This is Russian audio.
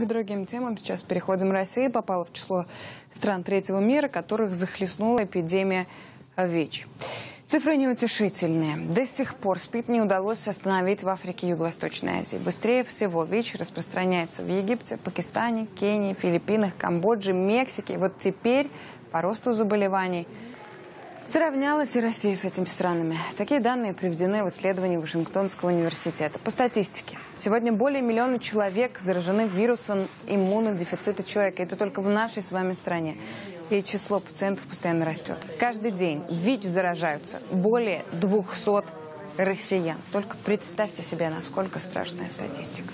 К другим темам сейчас переходим. Россия попала в число стран третьего мира, которых захлестнула эпидемия ВИЧ. Цифры неутешительные. До сих пор СПИД не удалось остановить в Африке и Юго-Восточной Азии. Быстрее всего ВИЧ распространяется в Египте, Пакистане, Кении, Филиппинах, Камбодже, Мексике. Вот теперь по росту заболеваний Сравнялась и Россия с этими странами. Такие данные приведены в исследовании Вашингтонского университета. По статистике, сегодня более миллиона человек заражены вирусом иммунодефицита человека. Это только в нашей с вами стране. И число пациентов постоянно растет. Каждый день ВИЧ заражаются более 200 россиян. Только представьте себе, насколько страшная статистика.